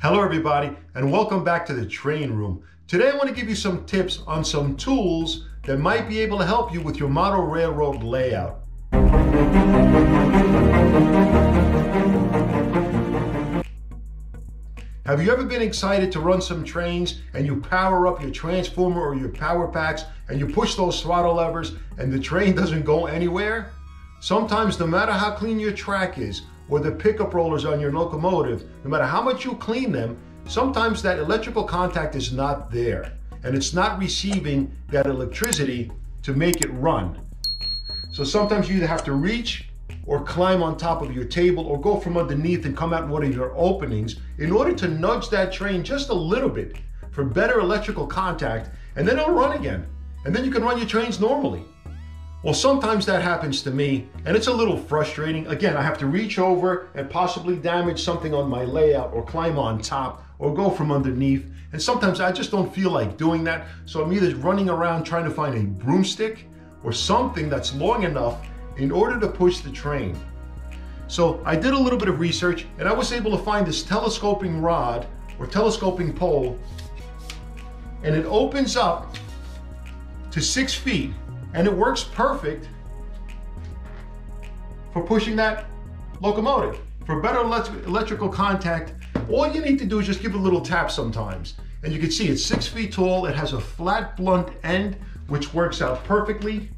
Hello everybody and welcome back to the train room. Today I want to give you some tips on some tools that might be able to help you with your model railroad layout. Have you ever been excited to run some trains and you power up your transformer or your power packs and you push those throttle levers and the train doesn't go anywhere? Sometimes no matter how clean your track is or the pickup rollers on your locomotive, no matter how much you clean them, sometimes that electrical contact is not there and it's not receiving that electricity to make it run. So sometimes you either have to reach or climb on top of your table or go from underneath and come out one of your openings in order to nudge that train just a little bit for better electrical contact and then it'll run again. And then you can run your trains normally. Well, sometimes that happens to me and it's a little frustrating. Again, I have to reach over and possibly damage something on my layout or climb on top or go from underneath. And sometimes I just don't feel like doing that. So I'm either running around trying to find a broomstick or something that's long enough in order to push the train. So I did a little bit of research and I was able to find this telescoping rod or telescoping pole and it opens up to six feet and it works perfect for pushing that locomotive. For better electrical contact, all you need to do is just give it a little tap sometimes. And you can see it's six feet tall. It has a flat blunt end, which works out perfectly.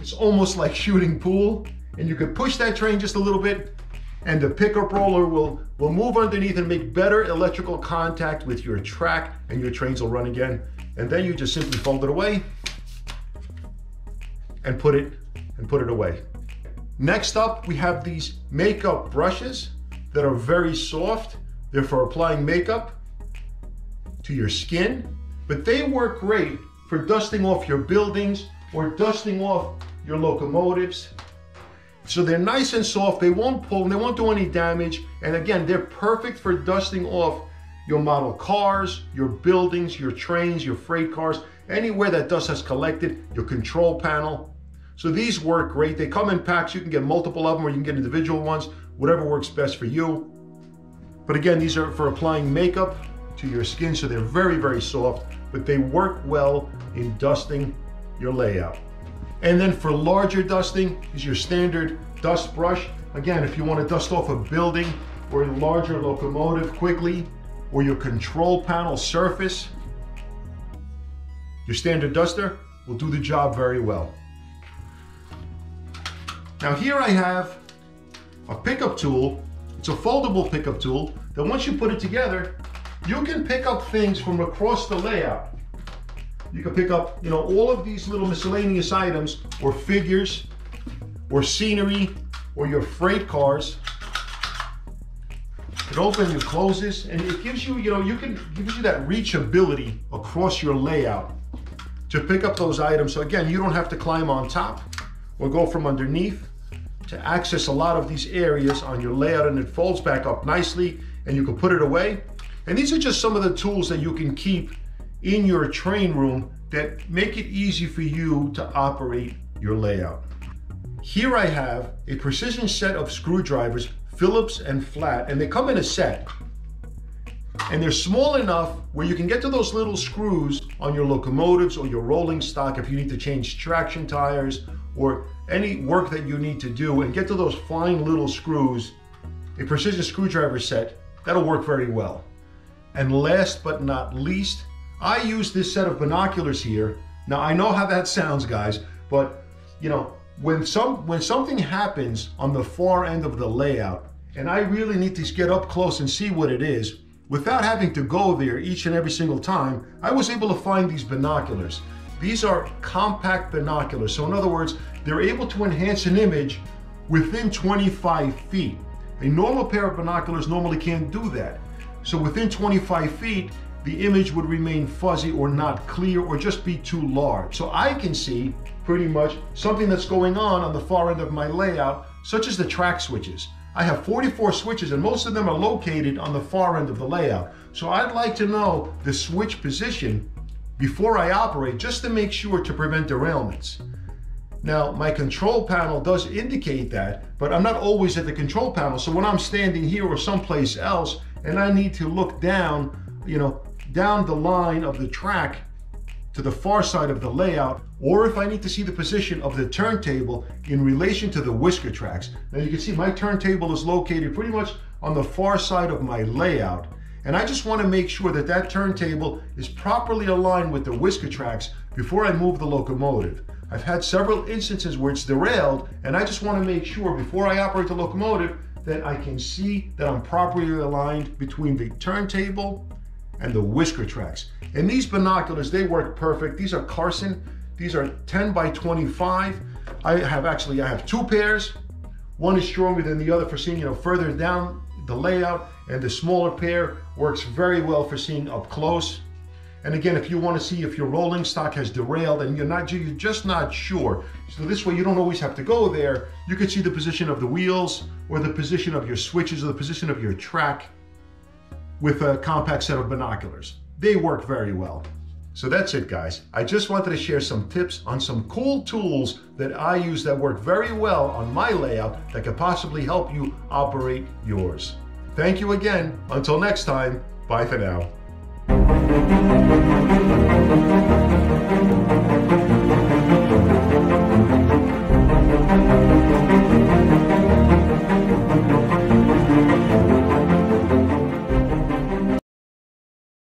It's almost like shooting pool. And you can push that train just a little bit and the pickup roller will, will move underneath and make better electrical contact with your track and your trains will run again. And then you just simply fold it away and put it and put it away. Next up, we have these makeup brushes that are very soft. They're for applying makeup to your skin, but they work great for dusting off your buildings or dusting off your locomotives. So they're nice and soft, they won't pull, they won't do any damage. And again, they're perfect for dusting off your model cars, your buildings, your trains, your freight cars, anywhere that dust has collected, your control panel, so these work great. They come in packs. You can get multiple of them or you can get individual ones, whatever works best for you. But again, these are for applying makeup to your skin. So they're very, very soft, but they work well in dusting your layout. And then for larger dusting is your standard dust brush. Again, if you want to dust off a building or a larger locomotive quickly, or your control panel surface, your standard duster will do the job very well. Now here I have a pickup tool. It's a foldable pickup tool that once you put it together, you can pick up things from across the layout. You can pick up, you know, all of these little miscellaneous items or figures or scenery or your freight cars. It opens and closes and it gives you, you know, you can gives you that reachability across your layout to pick up those items. So again, you don't have to climb on top or go from underneath to access a lot of these areas on your layout and it folds back up nicely and you can put it away. And these are just some of the tools that you can keep in your train room that make it easy for you to operate your layout. Here I have a precision set of screwdrivers, Phillips and flat, and they come in a set. And they're small enough where you can get to those little screws on your locomotives or your rolling stock if you need to change traction tires or any work that you need to do and get to those fine little screws, a precision screwdriver set, that'll work very well. And last but not least, I use this set of binoculars here. Now I know how that sounds guys, but you know, when some when something happens on the far end of the layout and I really need to get up close and see what it is, without having to go there each and every single time, I was able to find these binoculars. These are compact binoculars. So in other words, they're able to enhance an image within 25 feet. A normal pair of binoculars normally can't do that. So within 25 feet, the image would remain fuzzy or not clear or just be too large. So I can see pretty much something that's going on on the far end of my layout, such as the track switches. I have 44 switches and most of them are located on the far end of the layout. So I'd like to know the switch position before I operate just to make sure to prevent derailments. Now, my control panel does indicate that, but I'm not always at the control panel. So when I'm standing here or someplace else and I need to look down, you know, down the line of the track to the far side of the layout, or if I need to see the position of the turntable in relation to the whisker tracks. Now you can see my turntable is located pretty much on the far side of my layout. And I just want to make sure that that turntable is properly aligned with the whisker tracks before I move the locomotive. I've had several instances where it's derailed and I just want to make sure before I operate the locomotive that I can see that I'm properly aligned between the turntable and the whisker tracks. And these binoculars, they work perfect. These are Carson. These are 10 by 25. I have actually, I have two pairs. One is stronger than the other for seeing, you know, further down the layout and the smaller pair works very well for seeing up close. And again, if you want to see if your rolling stock has derailed and you're not, you're just not sure. So this way you don't always have to go there. You can see the position of the wheels or the position of your switches or the position of your track with a compact set of binoculars. They work very well. So that's it guys. I just wanted to share some tips on some cool tools that I use that work very well on my layout that could possibly help you operate yours. Thank you again. Until next time, bye for now.